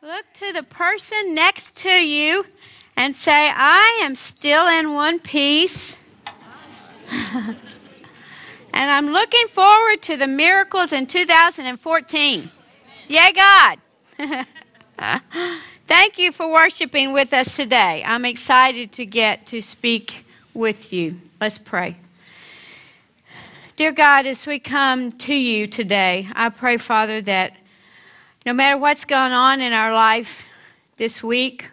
Look to the person next to you and say, I am still in one piece. and I'm looking forward to the miracles in 2014. Yay, God. Thank you for worshiping with us today. I'm excited to get to speak with you. Let's pray. Dear God, as we come to you today, I pray, Father, that no matter what's going on in our life this week,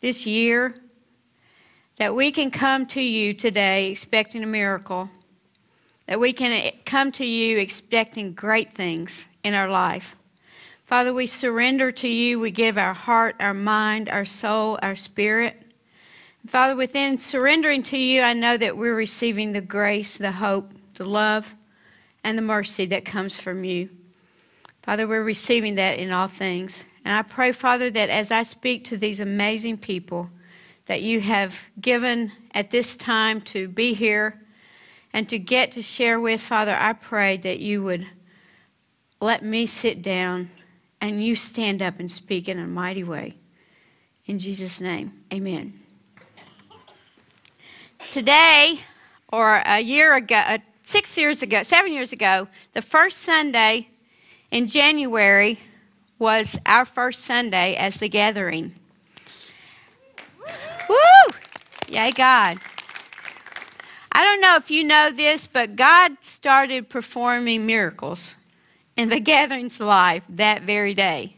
this year, that we can come to you today expecting a miracle, that we can come to you expecting great things in our life. Father, we surrender to you. We give our heart, our mind, our soul, our spirit. Father, within surrendering to you, I know that we're receiving the grace, the hope, the love, and the mercy that comes from you. Father, we're receiving that in all things. And I pray, Father, that as I speak to these amazing people that you have given at this time to be here and to get to share with, Father, I pray that you would let me sit down and you stand up and speak in a mighty way. In Jesus' name, amen. Today, or a year ago, uh, six years ago, seven years ago, the first Sunday in January was our first Sunday as the gathering. Woo! Yay, God. I don't know if you know this, but God started performing miracles in the gathering's life that very day.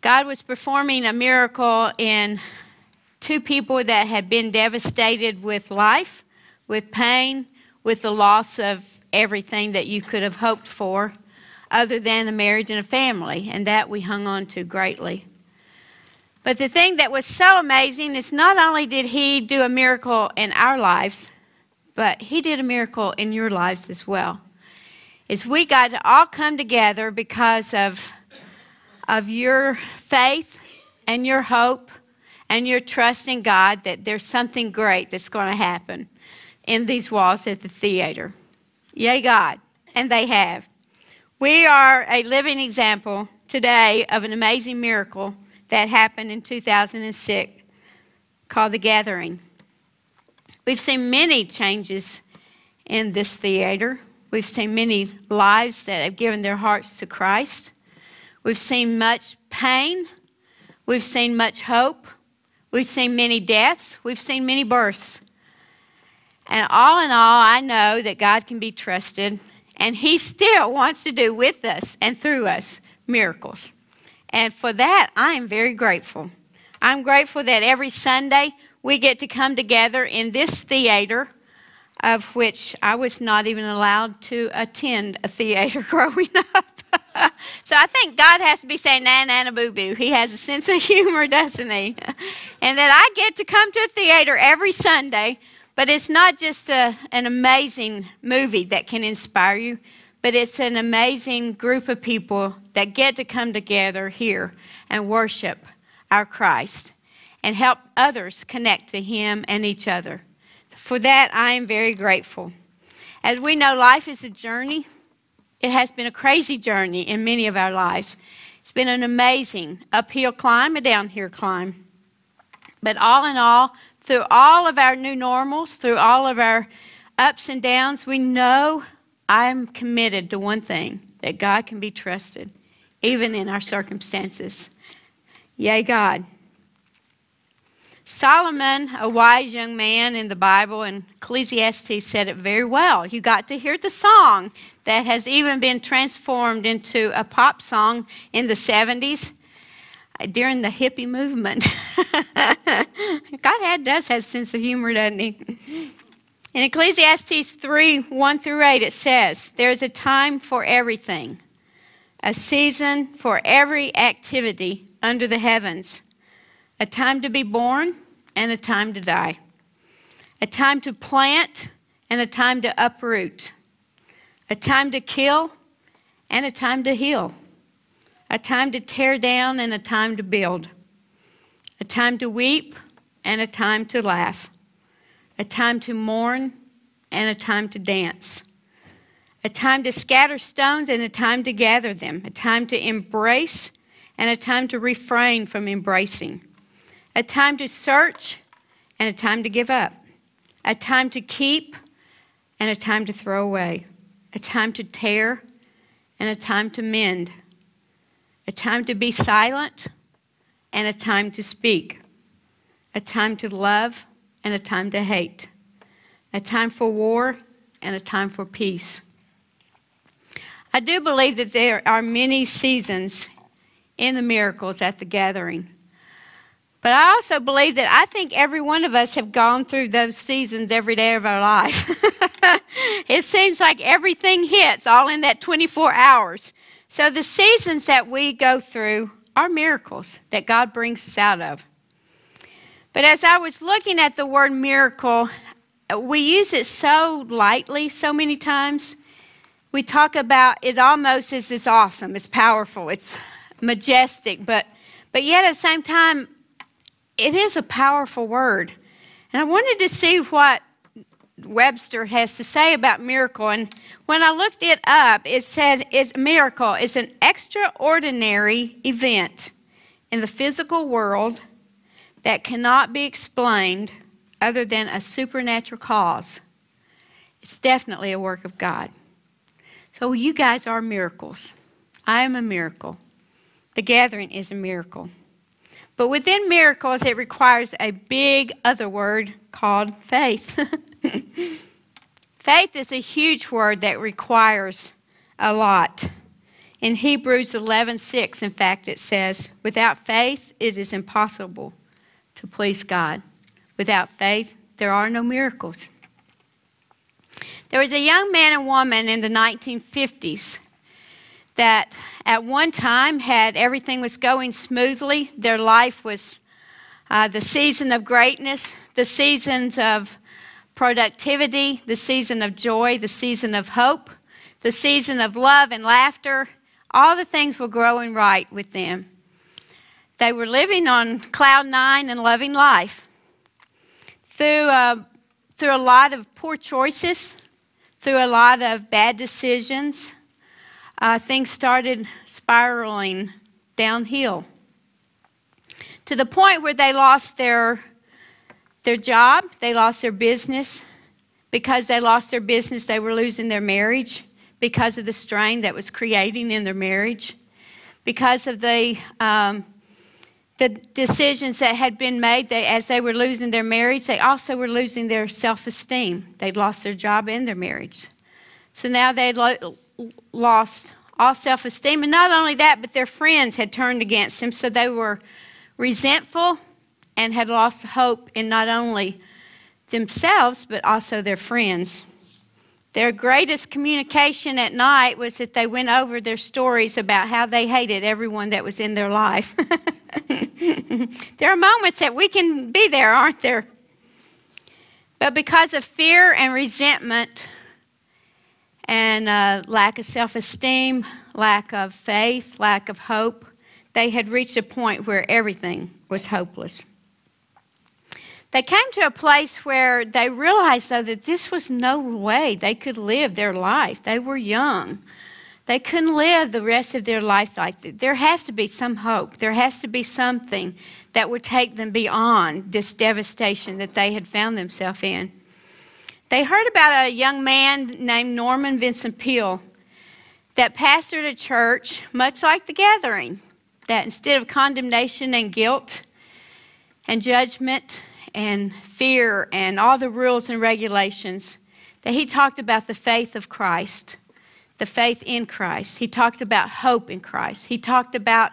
God was performing a miracle in two people that had been devastated with life, with pain, with the loss of everything that you could have hoped for, other than a marriage and a family, and that we hung on to greatly. But the thing that was so amazing is not only did He do a miracle in our lives, but He did a miracle in your lives as well is we got to all come together because of, of your faith and your hope and your trust in God that there's something great that's going to happen in these walls at the theater. Yay, God. And they have. We are a living example today of an amazing miracle that happened in 2006 called The Gathering. We've seen many changes in this theater. We've seen many lives that have given their hearts to Christ. We've seen much pain. We've seen much hope. We've seen many deaths. We've seen many births. And all in all, I know that God can be trusted, and He still wants to do with us and through us miracles. And for that, I am very grateful. I'm grateful that every Sunday we get to come together in this theater of which I was not even allowed to attend a theater growing up. so I think God has to be saying, na na boo boo. He has a sense of humor, doesn't he? and that I get to come to a theater every Sunday, but it's not just a, an amazing movie that can inspire you, but it's an amazing group of people that get to come together here and worship our Christ and help others connect to Him and each other. For that, I am very grateful. As we know, life is a journey. It has been a crazy journey in many of our lives. It's been an amazing uphill climb, a downhill climb. But all in all, through all of our new normals, through all of our ups and downs, we know I'm committed to one thing that God can be trusted, even in our circumstances. Yay, God. Solomon, a wise young man in the Bible, and Ecclesiastes said it very well. You got to hear the song that has even been transformed into a pop song in the 70s uh, during the hippie movement. God had, does have sense of humor, doesn't he? In Ecclesiastes 3 1 through 8, it says, There is a time for everything, a season for every activity under the heavens a time to be born and a time to die, a time to plant and a time to uproot, a time to kill and a time to heal, a time to tear down and a time to build, a time to weep and a time to laugh, a time to mourn and a time to dance, a time to scatter stones and a time to gather them, a time to embrace and a time to refrain from embracing, a time to search and a time to give up, a time to keep and a time to throw away, a time to tear and a time to mend, a time to be silent and a time to speak, a time to love and a time to hate, a time for war and a time for peace. I do believe that there are many seasons in the miracles at the gathering. But I also believe that I think every one of us have gone through those seasons every day of our life. it seems like everything hits all in that 24 hours. So the seasons that we go through are miracles that God brings us out of. But as I was looking at the word miracle, we use it so lightly so many times. We talk about it almost as it's awesome, it's powerful, it's majestic, but but yet at the same time, it is a powerful word. And I wanted to see what Webster has to say about miracle. And when I looked it up, it said it's a miracle is an extraordinary event in the physical world that cannot be explained other than a supernatural cause. It's definitely a work of God. So you guys are miracles. I am a miracle. The gathering is a miracle. But within miracles, it requires a big other word called faith. faith is a huge word that requires a lot. In Hebrews 11:6, in fact, it says, "Without faith, it is impossible to please God. Without faith, there are no miracles." There was a young man and woman in the 1950s that at one time had everything was going smoothly. Their life was uh, the season of greatness, the seasons of productivity, the season of joy, the season of hope, the season of love and laughter. All the things were growing right with them. They were living on cloud nine and loving life. Through, uh, through a lot of poor choices, through a lot of bad decisions, uh, things started spiraling downhill to the point where they lost their, their job, they lost their business. Because they lost their business, they were losing their marriage because of the strain that was creating in their marriage. Because of the, um, the decisions that had been made, they, as they were losing their marriage, they also were losing their self esteem. They'd lost their job and their marriage. So now they'd lo- lost all self esteem. And not only that, but their friends had turned against them, So they were resentful and had lost hope in not only themselves, but also their friends. Their greatest communication at night was that they went over their stories about how they hated everyone that was in their life. there are moments that we can be there, aren't there? But because of fear and resentment, and uh, lack of self esteem, lack of faith, lack of hope. They had reached a point where everything was hopeless. They came to a place where they realized, though, that this was no way they could live their life. They were young. They couldn't live the rest of their life like that. There has to be some hope. There has to be something that would take them beyond this devastation that they had found themselves in. They heard about a young man named Norman Vincent Peale that pastored a church much like the gathering, that instead of condemnation and guilt and judgment and fear and all the rules and regulations, that he talked about the faith of Christ, the faith in Christ. He talked about hope in Christ. He talked about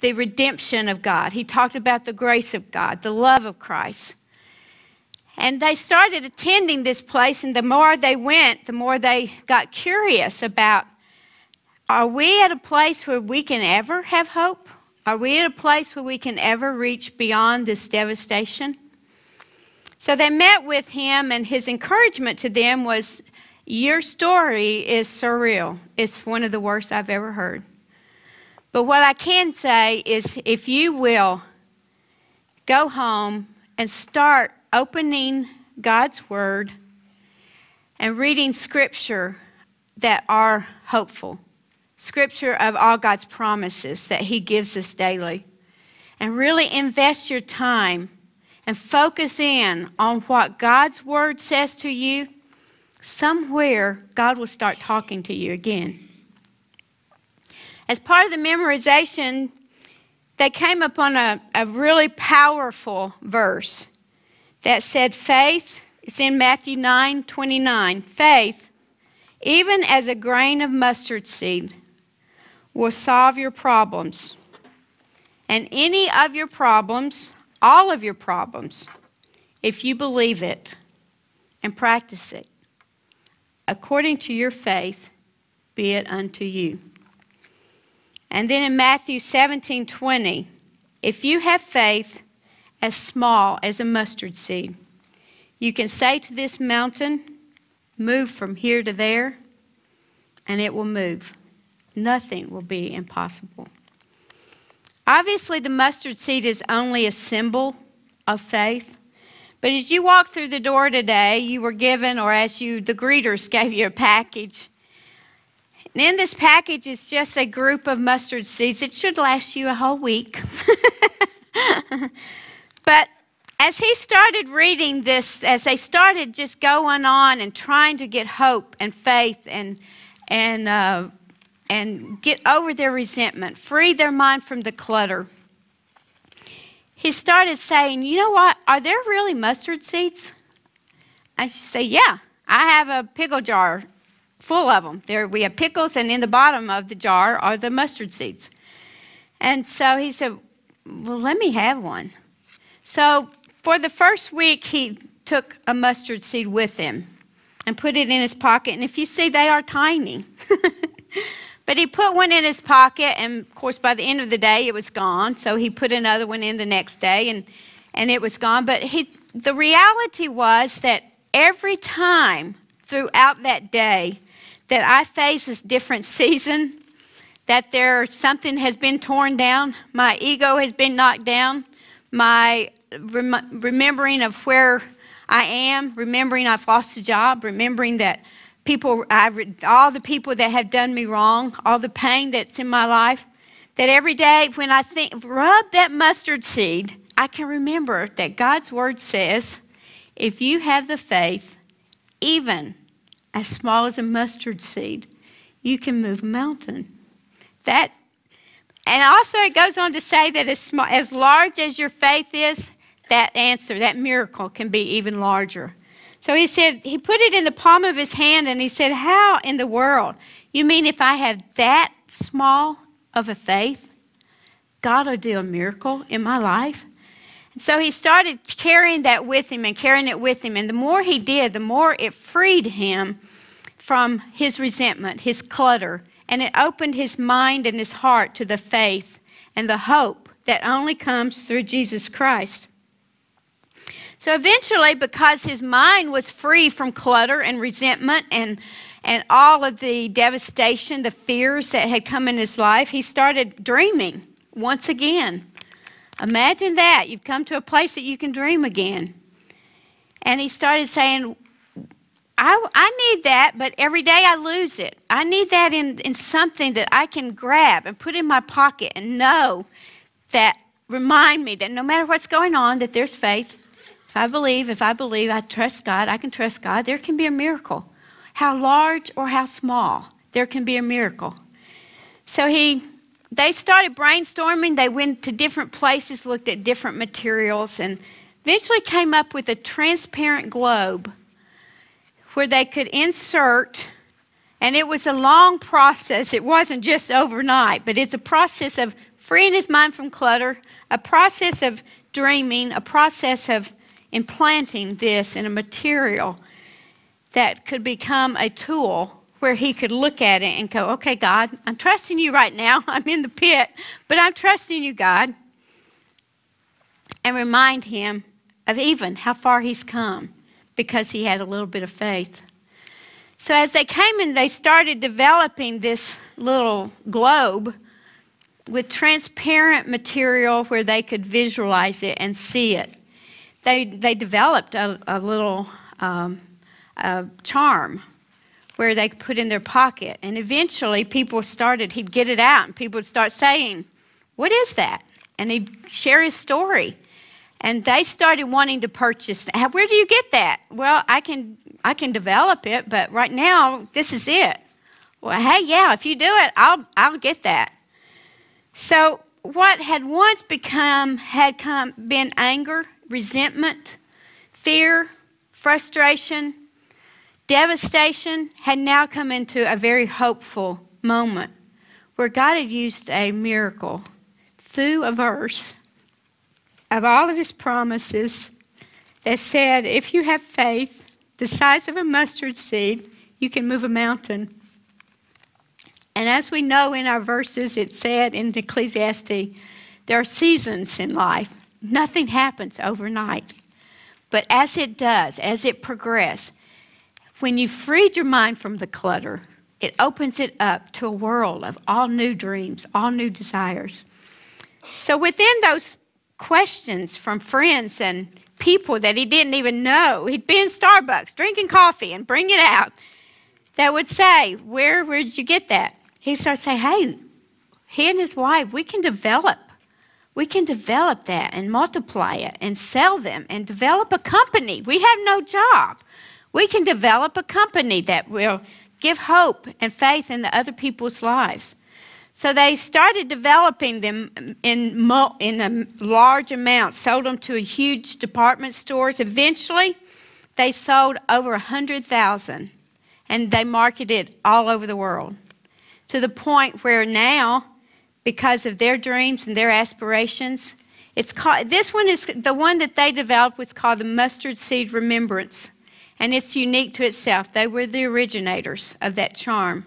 the redemption of God. He talked about the grace of God, the love of Christ. And they started attending this place, and the more they went, the more they got curious about are we at a place where we can ever have hope? Are we at a place where we can ever reach beyond this devastation? So they met with him, and his encouragement to them was Your story is surreal. It's one of the worst I've ever heard. But what I can say is if you will go home and start opening God's Word and reading Scripture that are hopeful. scripture of all God's promises that He gives us daily. And really invest your time and focus in on what God's word says to you, somewhere God will start talking to you again. As part of the memorization, they came upon a, a really powerful verse that said, Faith, it's in Matthew 9 29. Faith, even as a grain of mustard seed, will solve your problems. And any of your problems, all of your problems, if you believe it and practice it, according to your faith, be it unto you. And then in Matthew 17 20, if you have faith as small as a mustard seed, you can say to this mountain, Move from here to there, and it will move. Nothing will be impossible. Obviously, the mustard seed is only a symbol of faith. But as you walk through the door today, you were given, or as you, the greeters gave you a package. And in this package is just a group of mustard seeds. It should last you a whole week. but as he started reading this, as they started just going on and trying to get hope and faith and, and uh, and get over their resentment, free their mind from the clutter. He started saying, You know what? Are there really mustard seeds? I say, Yeah, I have a pickle jar full of them. There we have pickles, and in the bottom of the jar are the mustard seeds. And so he said, Well, let me have one. So for the first week, he took a mustard seed with him and put it in his pocket. And if you see, they are tiny. But he put one in his pocket, and of course, by the end of the day, it was gone. So he put another one in the next day, and, and it was gone. But he, the reality was that every time throughout that day that I face this different season, that there something has been torn down, my ego has been knocked down, my rem- remembering of where I am, remembering I've lost a job, remembering that people, I, all the people that have done me wrong, all the pain that's in my life, that every day when I think, rub that mustard seed, I can remember that God's word says, if you have the faith, even as small as a mustard seed, you can move a mountain. That, and also it goes on to say that as, small, as large as your faith is, that answer, that miracle can be even larger. So he said, he put it in the palm of his hand and he said, How in the world? You mean if I have that small of a faith, God will do a miracle in my life? And so he started carrying that with him and carrying it with him. And the more he did, the more it freed him from his resentment, his clutter, and it opened his mind and his heart to the faith and the hope that only comes through Jesus Christ. So eventually, because his mind was free from clutter and resentment and, and all of the devastation, the fears that had come in his life, he started dreaming once again. Imagine that. You've come to a place that you can dream again. And he started saying, I, I need that, but every day I lose it. I need that in, in something that I can grab and put in my pocket and know that remind me that no matter what's going on, that there's faith if I believe, if I believe, I trust God, I can trust God, there can be a miracle. How large or how small, there can be a miracle. So he they started brainstorming, they went to different places, looked at different materials, and eventually came up with a transparent globe where they could insert and it was a long process. It wasn't just overnight, but it's a process of freeing his mind from clutter, a process of dreaming, a process of implanting this in a material that could become a tool where he could look at it and go, okay, God, I'm trusting you right now. I'm in the pit, but I'm trusting you, God. And remind him of even how far he's come because he had a little bit of faith. So as they came and they started developing this little globe with transparent material where they could visualize it and see it they, they developed a, a little um, a charm where they could put in their pocket. And eventually, people started, he'd get it out, and people would start saying, What is that? And he'd share his story. And they started wanting to purchase that. Where do you get that? Well, I can, I can develop it, but right now, this is it. Well, hey, yeah, if you do it, I'll, I'll get that. So, what had once become, had come, been anger, resentment, fear, frustration, devastation, had now come into a very hopeful moment where God had used a miracle through a verse of all of his promises that said, if you have faith the size of a mustard seed, you can move a mountain. And as we know in our verses, it said in Ecclesiastes, there are seasons in life. Nothing happens overnight. But as it does, as it progresses, when you freed your mind from the clutter, it opens it up to a world of all new dreams, all new desires. So within those questions from friends and people that he didn't even know, he'd be in Starbucks drinking coffee and bring it out that would say, Where, where did you get that? He starts saying, Hey, he and his wife, we can develop we can develop that and multiply it and sell them and develop a company. We have no job. We can develop a company that will give hope and faith in the other people's lives. So they started developing them in, in a large amount, sold them to huge department stores. Eventually, they sold over 100,000 and they marketed all over the world to the point where now because of their dreams and their aspirations. It's called, this one is the one that they developed was called the mustard seed remembrance. And it's unique to itself. They were the originators of that charm.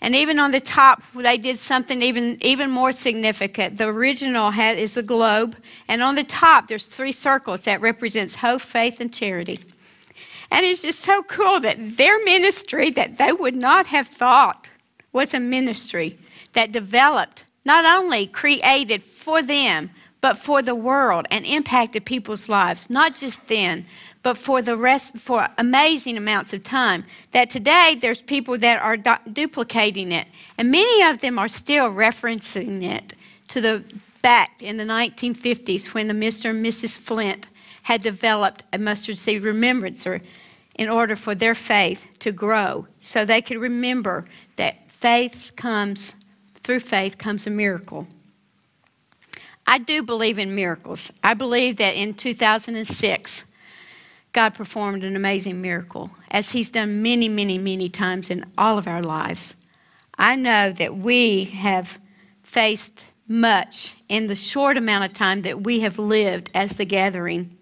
And even on the top, they did something even, even more significant. The original has, is a globe, and on the top, there's three circles that represents hope, faith, and charity. And it's just so cool that their ministry that they would not have thought was a ministry that developed, not only created for them, but for the world and impacted people's lives, not just then, but for the rest, for amazing amounts of time. That today there's people that are du- duplicating it, and many of them are still referencing it to the back in the 1950s when the Mr. and Mrs. Flint had developed a mustard seed remembrancer in order for their faith to grow so they could remember that faith comes through faith comes a miracle. I do believe in miracles. I believe that in 2006, God performed an amazing miracle, as He's done many, many, many times in all of our lives. I know that we have faced much in the short amount of time that we have lived as the gathering.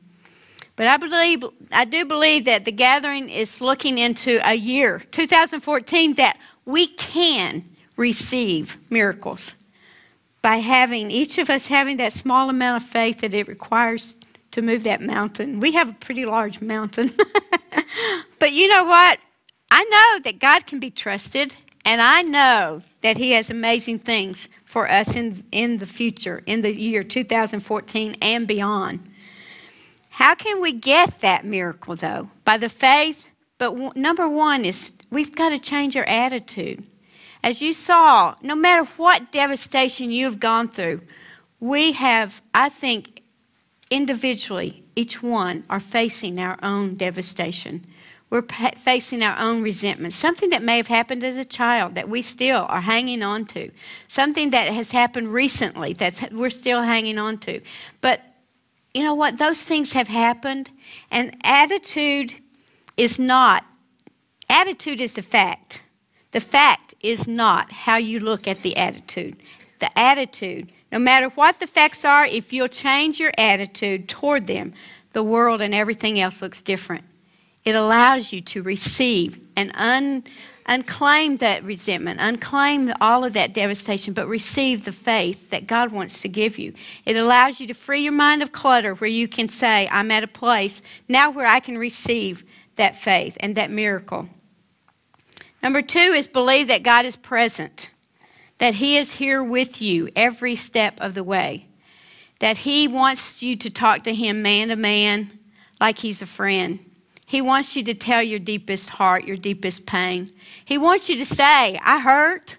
But I believe I do believe that the gathering is looking into a year, 2014, that we can receive miracles by having each of us having that small amount of faith that it requires to move that mountain. We have a pretty large mountain. but you know what? I know that God can be trusted, and I know that He has amazing things for us in, in the future, in the year 2014 and beyond. How can we get that miracle, though? By the faith. But w- number one is we've got to change our attitude. As you saw, no matter what devastation you have gone through, we have, I think, individually, each one are facing our own devastation. We're pa- facing our own resentment, something that may have happened as a child that we still are hanging on to, something that has happened recently that we're still hanging on to. But you know what? Those things have happened, and attitude is not, attitude is the fact. The fact is not how you look at the attitude. The attitude, no matter what the facts are, if you'll change your attitude toward them, the world and everything else looks different. It allows you to receive and un, unclaim that resentment, unclaim all of that devastation, but receive the faith that God wants to give you. It allows you to free your mind of clutter where you can say, I'm at a place now where I can receive that faith and that miracle. Number two is believe that God is present, that He is here with you every step of the way, that He wants you to talk to Him man to man like He's a friend. He wants you to tell your deepest heart, your deepest pain. He wants you to say, I hurt.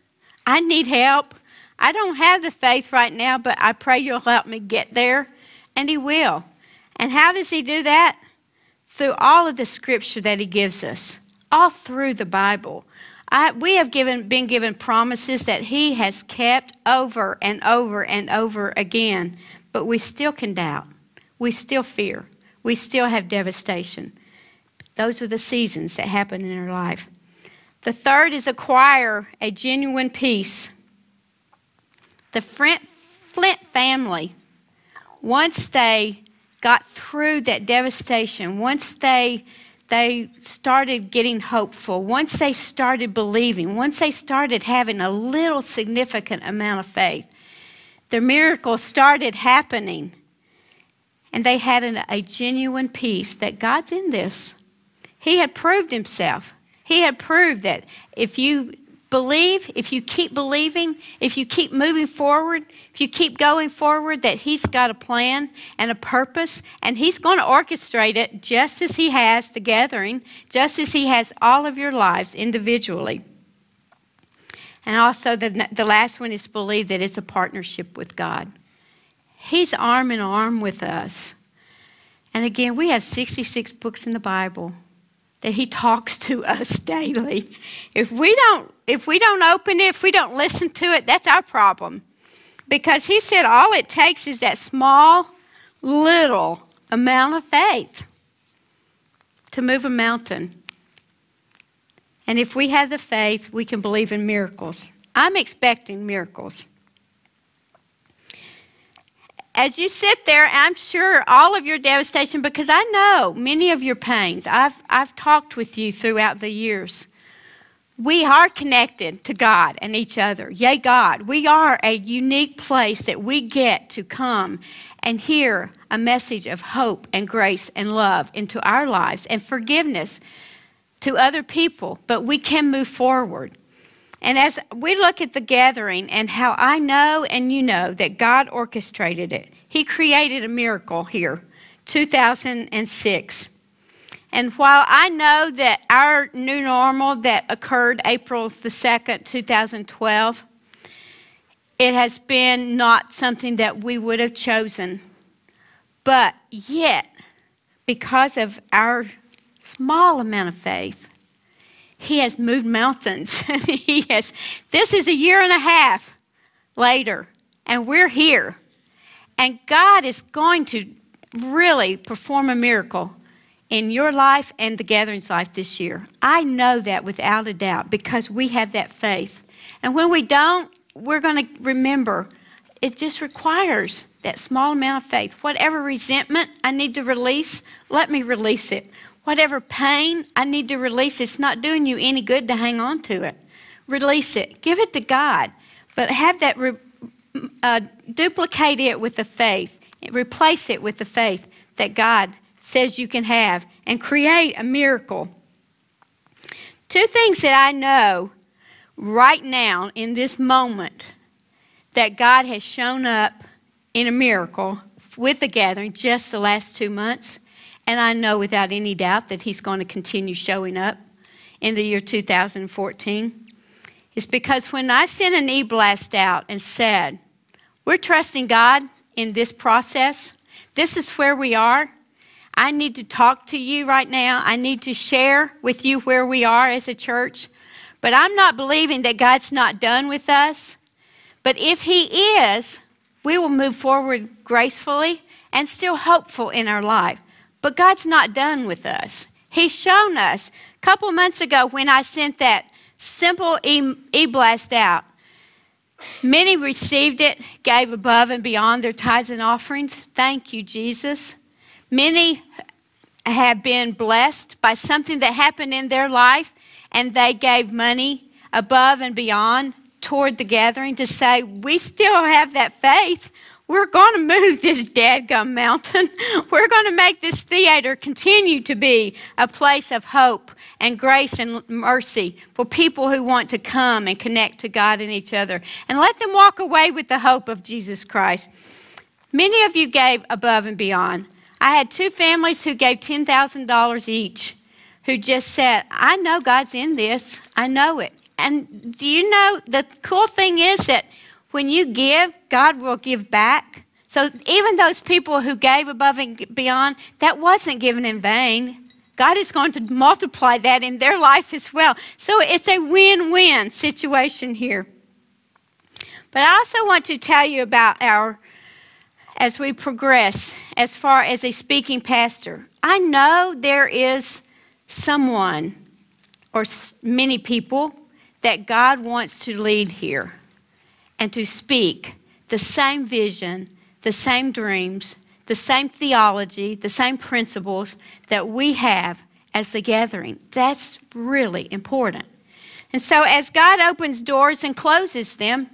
I need help. I don't have the faith right now, but I pray you'll help me get there. And He will. And how does He do that? Through all of the scripture that He gives us, all through the Bible. I, we have given, been given promises that He has kept over and over and over again, but we still can doubt. We still fear. We still have devastation. Those are the seasons that happen in our life. The third is acquire a genuine peace. The Flint family, once they got through that devastation, once they they started getting hopeful, once they started believing, once they started having a little significant amount of faith, the miracles started happening. And they had an, a genuine peace that God's in this. He had proved himself. He had proved that if you believe, if you keep believing, if you keep moving forward, if you keep going forward, that He's got a plan and a purpose, and He's going to orchestrate it just as He has the gathering, just as He has all of your lives individually. And also, the, the last one is believe that it's a partnership with God. He's arm in arm with us. And again, we have 66 books in the Bible that he talks to us daily. If we don't if we don't open it, if we don't listen to it, that's our problem. Because he said all it takes is that small little amount of faith to move a mountain. And if we have the faith, we can believe in miracles. I'm expecting miracles as you sit there, I'm sure all of your devastation, because I know many of your pains. I've, I've talked with you throughout the years. We are connected to God and each other. Yay, God. We are a unique place that we get to come and hear a message of hope and grace and love into our lives and forgiveness to other people, but we can move forward. And as we look at the gathering and how I know and you know that God orchestrated it, He created a miracle here, 2006. And while I know that our new normal that occurred April the 2nd, 2012, it has been not something that we would have chosen. But yet, because of our small amount of faith, he has moved mountains. he has, this is a year and a half later, and we're here. And God is going to really perform a miracle in your life and the gathering's life this year. I know that without a doubt because we have that faith. And when we don't, we're going to remember it just requires that small amount of faith. Whatever resentment I need to release, let me release it. Whatever pain I need to release, it's not doing you any good to hang on to it. Release it. Give it to God. But have that, re, uh, duplicate it with the faith. Replace it with the faith that God says you can have and create a miracle. Two things that I know right now in this moment that God has shown up in a miracle with the gathering just the last two months and I know without any doubt that He's going to continue showing up in the year 2014. It's because when I sent an e blast out and said, We're trusting God in this process, this is where we are. I need to talk to you right now. I need to share with you where we are as a church. But I'm not believing that God's not done with us. But if He is, we will move forward gracefully and still hopeful in our life. But God's not done with us. He's shown us. A couple months ago, when I sent that simple e blast out, many received it, gave above and beyond their tithes and offerings. Thank you, Jesus. Many have been blessed by something that happened in their life, and they gave money above and beyond toward the gathering to say, We still have that faith. We're going to move this dadgum mountain. We're going to make this theater continue to be a place of hope and grace and mercy for people who want to come and connect to God and each other. And let them walk away with the hope of Jesus Christ. Many of you gave above and beyond. I had two families who gave $10,000 each who just said, I know God's in this. I know it. And do you know the cool thing is that when you give, God will give back. So even those people who gave above and beyond, that wasn't given in vain. God is going to multiply that in their life as well. So it's a win win situation here. But I also want to tell you about our, as we progress, as far as a speaking pastor. I know there is someone or many people that God wants to lead here and to speak the same vision, the same dreams, the same theology, the same principles that we have as the gathering. That's really important. And so, as God opens doors and closes them,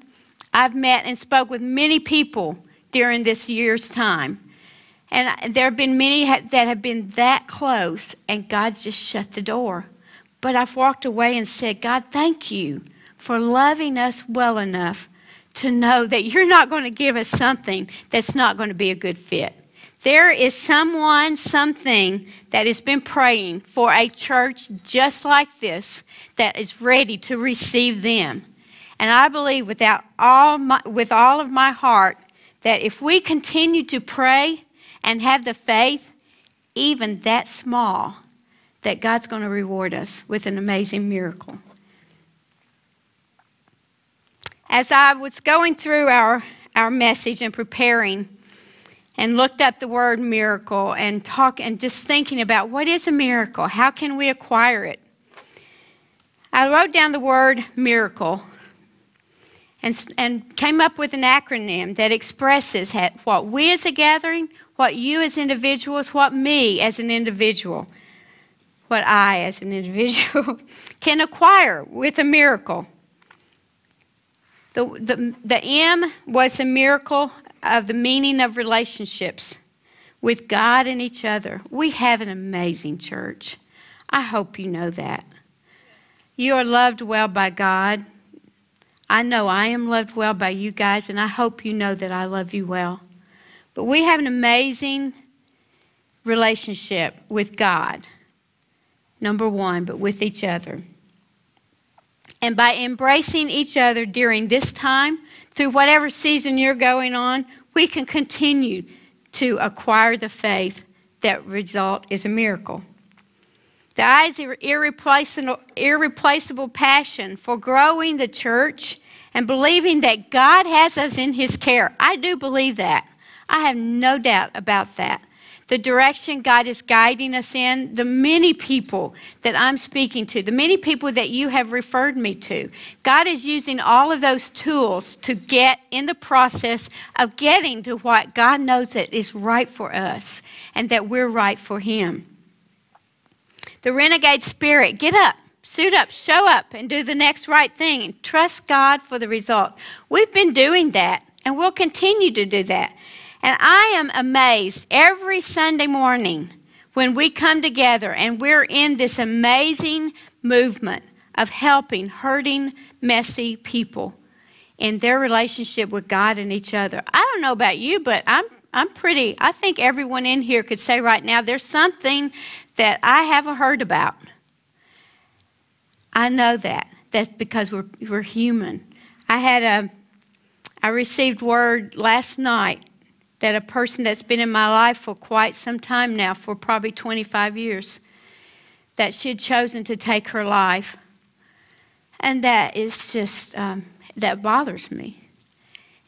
I've met and spoke with many people during this year's time. And there have been many that have been that close, and God just shut the door. But I've walked away and said, God, thank you for loving us well enough to know that you're not going to give us something that's not going to be a good fit. There is someone, something that has been praying for a church just like this that is ready to receive them. And I believe without all my, with all of my heart that if we continue to pray and have the faith, even that small, that God's going to reward us with an amazing miracle. As I was going through our, our message and preparing, and looked up the word miracle and talk and just thinking about what is a miracle? How can we acquire it? I wrote down the word miracle and, and came up with an acronym that expresses what we as a gathering, what you as individuals, what me as an individual, what I as an individual can acquire with a miracle. The, the, the M was a miracle of the meaning of relationships with God and each other. We have an amazing church. I hope you know that. You are loved well by God. I know I am loved well by you guys, and I hope you know that I love you well. But we have an amazing relationship with God, number one, but with each other. And by embracing each other during this time, through whatever season you're going on, we can continue to acquire the faith that result is a miracle. The I's irreplaceable, irreplaceable passion for growing the church and believing that God has us in His care. I do believe that. I have no doubt about that. The direction God is guiding us in, the many people that I'm speaking to, the many people that you have referred me to, God is using all of those tools to get in the process of getting to what God knows that is right for us and that we're right for Him. The renegade spirit, get up, suit up, show up, and do the next right thing trust God for the result. We've been doing that, and we'll continue to do that. And I am amazed every Sunday morning when we come together and we're in this amazing movement of helping hurting, messy people in their relationship with God and each other. I don't know about you, but I'm I'm pretty I think everyone in here could say right now there's something that I haven't heard about. I know that. That's because we're, we're human. I had a, I received word last night that a person that's been in my life for quite some time now, for probably 25 years, that she had chosen to take her life. And that is just, um, that bothers me.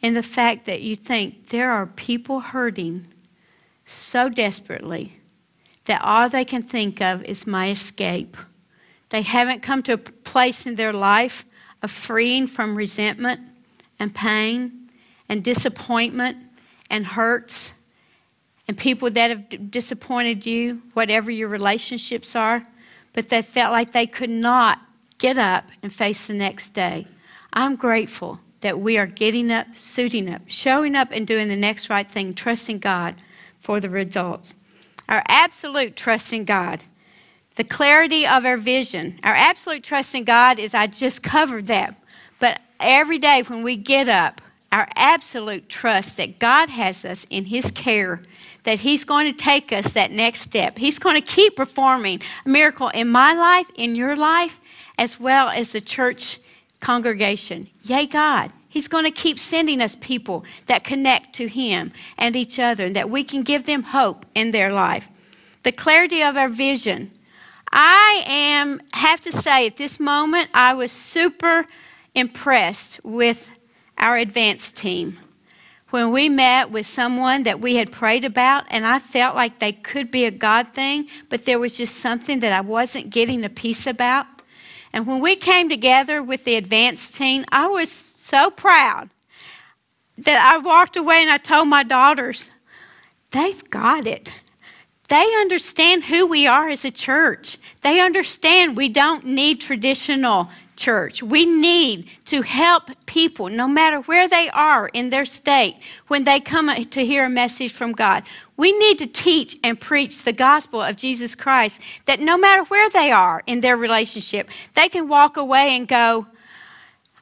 And the fact that you think there are people hurting so desperately that all they can think of is my escape. They haven't come to a place in their life of freeing from resentment and pain and disappointment and hurts and people that have disappointed you, whatever your relationships are, but they felt like they could not get up and face the next day. I'm grateful that we are getting up, suiting up, showing up, and doing the next right thing, trusting God for the results our absolute trust in God, the clarity of our vision. Our absolute trust in God is I just covered that. But every day when we get up, our absolute trust that God has us in His care, that He's going to take us that next step. He's going to keep performing a miracle in my life, in your life, as well as the church congregation. Yay, God. He's going to keep sending us people that connect to Him and each other, and that we can give them hope in their life. The clarity of our vision. I am, have to say, at this moment, I was super impressed with our advance team. When we met with someone that we had prayed about, and I felt like they could be a God thing, but there was just something that I wasn't getting a peace about. And when we came together with the advance team, I was so proud that I walked away and I told my daughters, they've got it. They understand who we are as a church. They understand we don't need traditional church. We need to help people, no matter where they are in their state, when they come to hear a message from God. We need to teach and preach the gospel of Jesus Christ that no matter where they are in their relationship, they can walk away and go,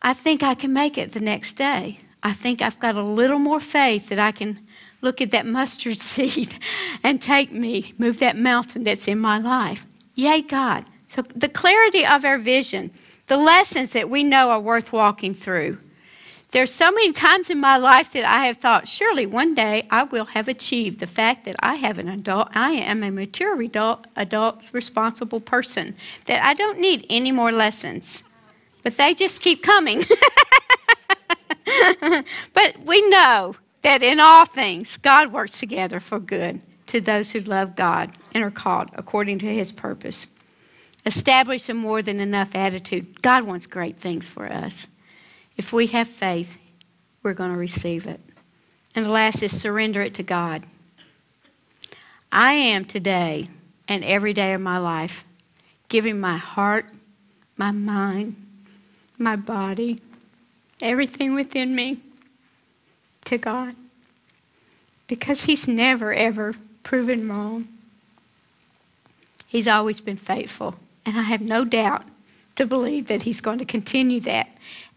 I think I can make it the next day. I think I've got a little more faith that I can look at that mustard seed and take me, move that mountain that's in my life. Yay, God. So, the clarity of our vision, the lessons that we know are worth walking through. There's so many times in my life that I have thought, surely one day I will have achieved the fact that I have an adult, I am a mature adult, adult responsible person, that I don't need any more lessons. But they just keep coming. but we know that in all things, God works together for good to those who love God and are called according to his purpose. Establish a more than enough attitude. God wants great things for us. If we have faith, we're going to receive it. And the last is surrender it to God. I am today and every day of my life giving my heart, my mind, my body, everything within me to God. Because He's never, ever proven wrong. He's always been faithful. And I have no doubt to believe that He's going to continue that.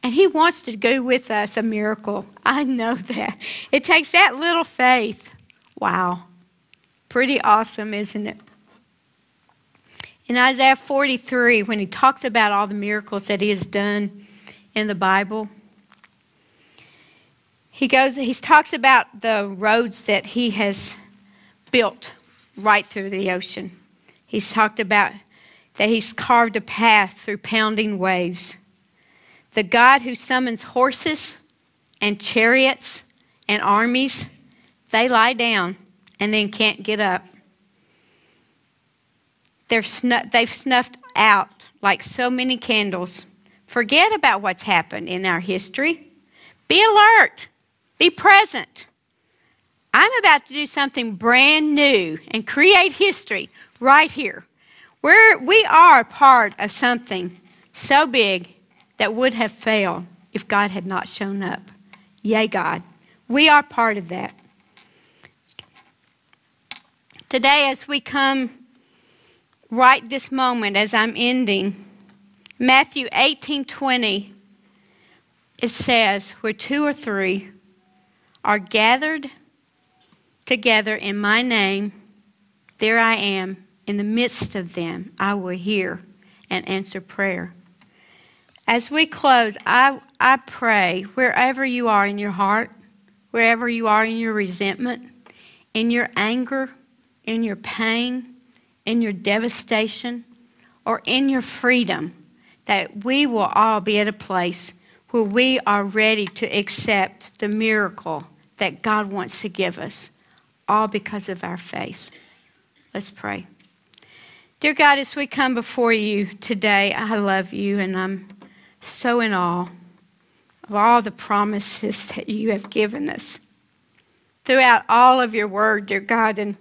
And He wants to go with us a miracle. I know that. It takes that little faith. Wow. Pretty awesome, isn't it? In Isaiah 43, when he talks about all the miracles that he has done in the Bible, he goes, he talks about the roads that he has built right through the ocean. He's talked about that he's carved a path through pounding waves. The God who summons horses and chariots and armies, they lie down and then can't get up. They're snu- they've snuffed out like so many candles. Forget about what's happened in our history. Be alert, be present. I'm about to do something brand new and create history right here. We're, we are part of something so big that would have failed if God had not shown up. Yay, God. We are part of that. Today, as we come right this moment, as I'm ending, Matthew 18 20, it says, Where two or three are gathered together in my name, there I am in the midst of them, I will hear and answer prayer. As we close, I, I pray wherever you are in your heart, wherever you are in your resentment, in your anger, in your pain, in your devastation, or in your freedom, that we will all be at a place where we are ready to accept the miracle that God wants to give us, all because of our faith. Let's pray. Dear God, as we come before you today, I love you and I'm so in awe of all the promises that you have given us throughout all of your word, dear God. And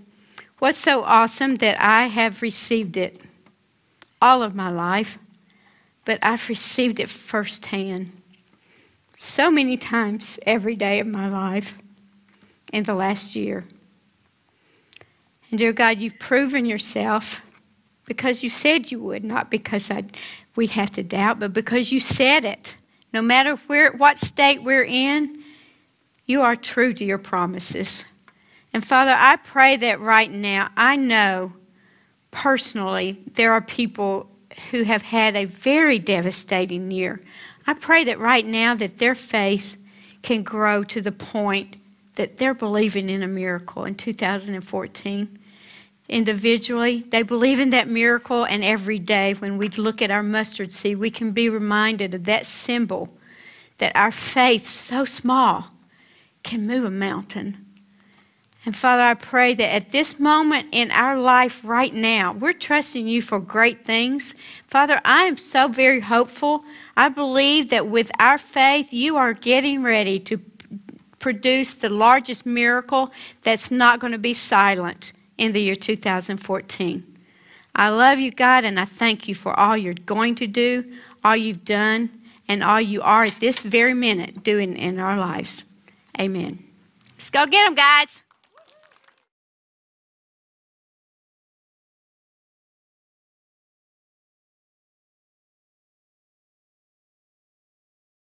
what's so awesome that I have received it all of my life, but I've received it firsthand so many times every day of my life in the last year. And dear God, you've proven yourself because you said you would, not because I, we have to doubt, but because you said it. No matter where, what state we're in, You are true to your promises. And Father, I pray that right now, I know personally there are people who have had a very devastating year. I pray that right now that their faith can grow to the point that they're believing in a miracle in 2014. Individually, they believe in that miracle, and every day when we look at our mustard seed, we can be reminded of that symbol that our faith, so small, can move a mountain. And Father, I pray that at this moment in our life right now, we're trusting you for great things. Father, I am so very hopeful. I believe that with our faith, you are getting ready to produce the largest miracle that's not going to be silent in the year 2014. I love you, God, and I thank you for all you're going to do, all you've done, and all you are at this very minute doing in our lives. Amen. Let's go get them, guys.